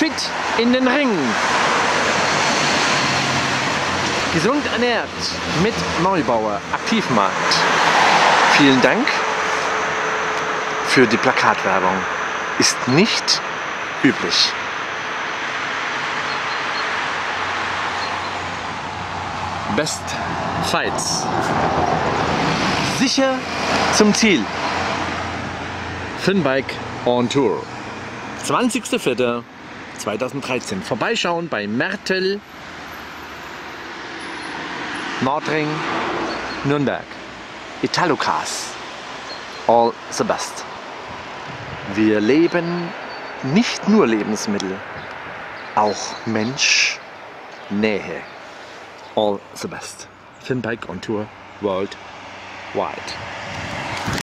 fit in den Ring. Gesund ernährt mit Neubauer Aktivmarkt. Vielen Dank für die Plakatwerbung. Ist nicht üblich. Best Fights. Sicher zum Ziel. Finbike on Tour. 20.04.2013. Vorbeischauen bei Mertel, Nordring, Nürnberg. Italocars. All the best. Wir leben nicht nur Lebensmittel, auch Mensch, Nähe. All the best. Finbike on Tour worldwide.